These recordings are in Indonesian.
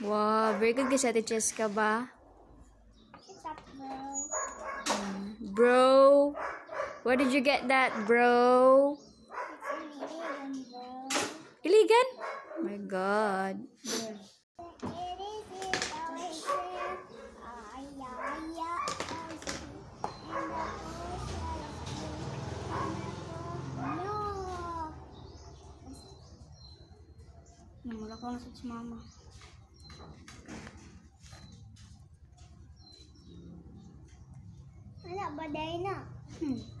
Wow, very good kasi Ate ba? What's up, bro? Bro, where did you get that, bro? It's bro. My God. Mama. baday na. Hmm.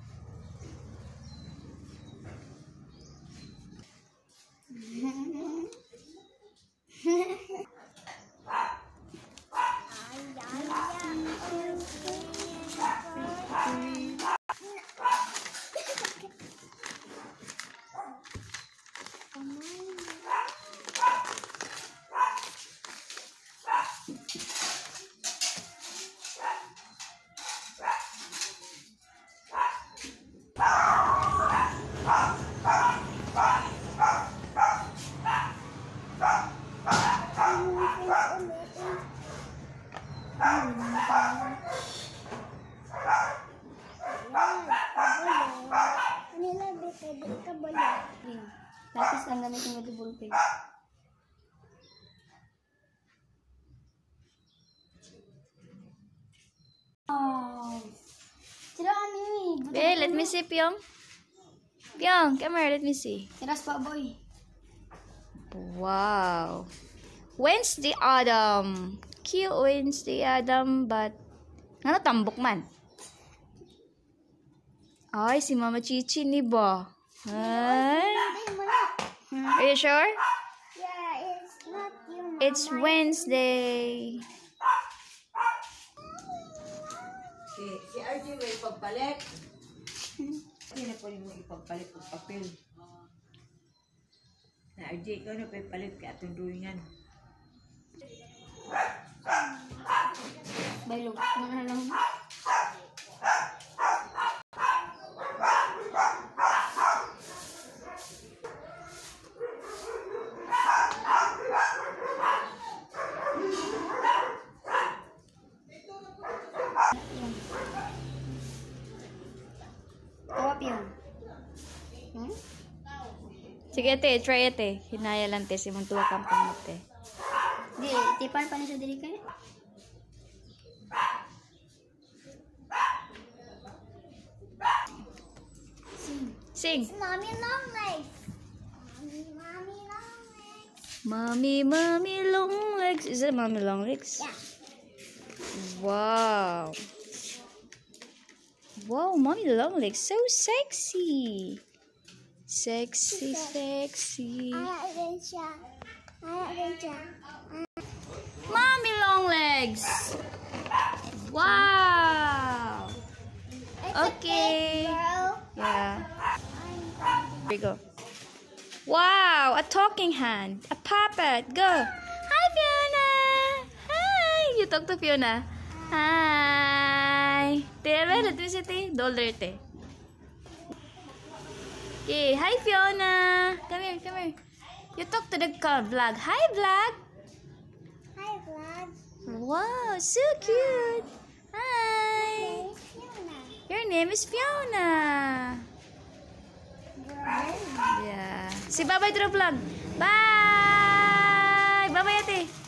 Lapis lang gamitin mo di ballpen. Oh. Sila ano eh. Hey, let me see, Pyong. Pyong, come here, let me see. Tiras pa boy. Wow. Wednesday Adam. Cute Wednesday Adam, but... Ano, tambok man? Ay, si Mama Chichi ni ba? Ay. Wala. Are you sure? Yeah, it's not you, Mama. It's Wednesday. Si, si RJ may ipagpalit. Hindi na pwede mo ipagpalit ng papel. Na RJ, ikaw na papalit ka atong drawingan. Bailo. Ano na lang. Sige, ate, try ate. Hinaya lang, te. Simong tuwa kang pangote. Di, tipan pa niya sa diri kaya. Sing. Mommy long legs. Mommy, mommy long legs. Mommy, mommy, long legs. Is it mommy long legs? Yeah. Wow. Wow, mommy long legs. So sexy. Sexy, sexy. Mommy long legs. Wow. Okay. Yeah. Here you go. Wow, a talking hand. A puppet. Go. Hi, Fiona. Hi. You talk to Fiona. Hi. Me see, te. Te. Okay, hi, Fiona. Come here, come here. You talk to the car vlog. Hi, vlog. Hi, vlog. Wow, so cute. Hi. Your name is Fiona. Yeah. Si Babay to the vlog. Bye! Bye-bye, ate.